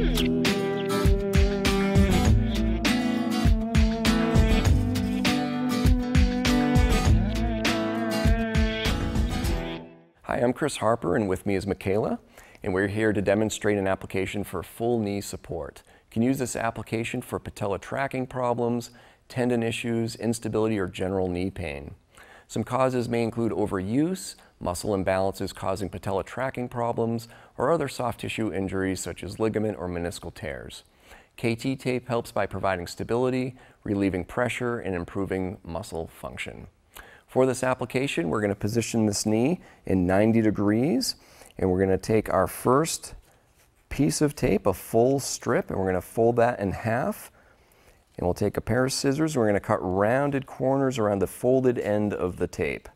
Hi, I'm Chris Harper and with me is Makayla and we're here to demonstrate an application for full knee support. You can use this application for patella tracking problems, tendon issues, instability, or general knee pain. Some causes may include overuse, muscle imbalances causing patella tracking problems, or other soft tissue injuries such as ligament or meniscal tears. KT tape helps by providing stability, relieving pressure, and improving muscle function. For this application, we're going to position this knee in 90 degrees, and we're going to take our first piece of tape, a full strip, and we're going to fold that in half. And we'll take a pair of scissors, and we're going to cut rounded corners around the folded end of the tape.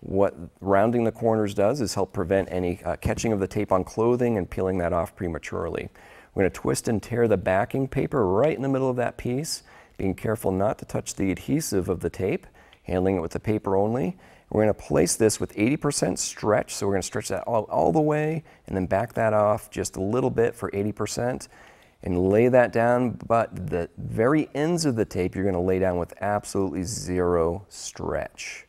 What rounding the corners does is help prevent any uh, catching of the tape on clothing and peeling that off prematurely. We're going to twist and tear the backing paper right in the middle of that piece, being careful not to touch the adhesive of the tape handling it with the paper only. We're going to place this with 80% stretch, so we're going to stretch that all, all the way and then back that off just a little bit for 80% and lay that down, but the very ends of the tape you're going to lay down with absolutely zero stretch.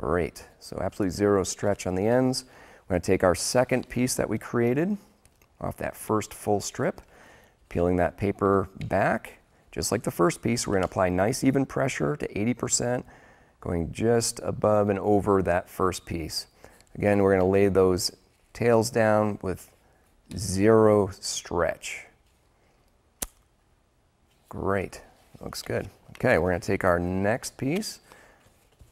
Great, so absolutely zero stretch on the ends. We're going to take our second piece that we created off that first full strip, peeling that paper back. Just like the first piece, we're going to apply nice even pressure to 80%, going just above and over that first piece. Again, we're going to lay those tails down with zero stretch. Great, looks good. Okay, we're going to take our next piece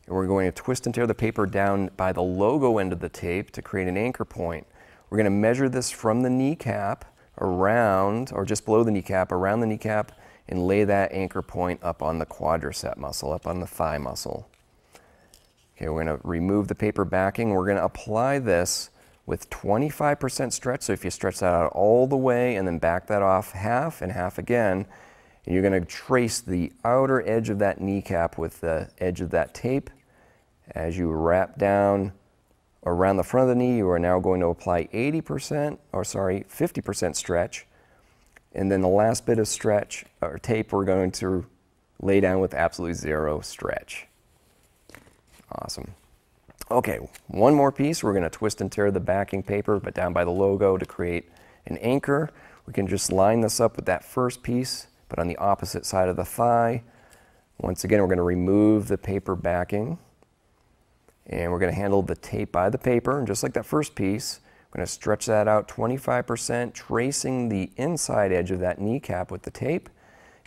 and we're going to twist and tear the paper down by the logo end of the tape to create an anchor point. We're going to measure this from the kneecap around, or just below the kneecap, around the kneecap, and lay that anchor point up on the quadricep muscle, up on the thigh muscle. Okay, we're going to remove the paper backing. We're going to apply this with 25% stretch. So if you stretch that out all the way and then back that off half and half again, and you're going to trace the outer edge of that kneecap with the edge of that tape. As you wrap down around the front of the knee, you are now going to apply 80%, or sorry, 50% stretch. And then the last bit of stretch or tape, we're going to lay down with absolutely zero stretch. Awesome. Okay, one more piece. We're going to twist and tear the backing paper, but down by the logo to create an anchor. We can just line this up with that first piece, but on the opposite side of the thigh. Once again, we're going to remove the paper backing. And we're going to handle the tape by the paper. And just like that first piece, we're going to stretch that out 25%, tracing the inside edge of that kneecap with the tape.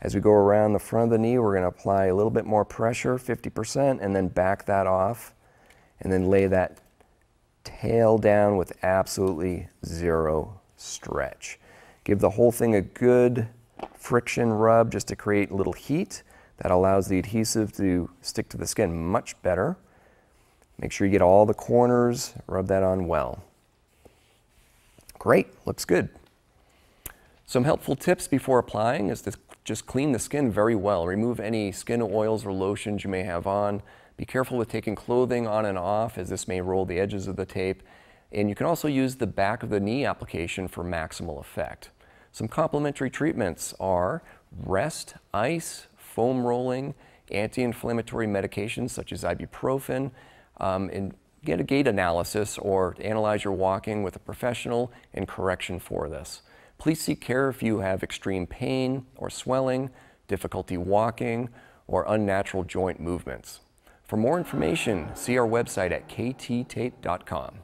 As we go around the front of the knee, we're going to apply a little bit more pressure, 50%, and then back that off, and then lay that tail down with absolutely zero stretch. Give the whole thing a good friction rub just to create a little heat. That allows the adhesive to stick to the skin much better. Make sure you get all the corners, rub that on well. Great, looks good. Some helpful tips before applying is to just clean the skin very well. Remove any skin oils or lotions you may have on. Be careful with taking clothing on and off as this may roll the edges of the tape. And you can also use the back of the knee application for maximal effect. Some complementary treatments are rest, ice, foam rolling, anti-inflammatory medications such as ibuprofen, um, and get a gait analysis or analyze your walking with a professional and correction for this. Please seek care if you have extreme pain or swelling, difficulty walking, or unnatural joint movements. For more information, see our website at kttape.com.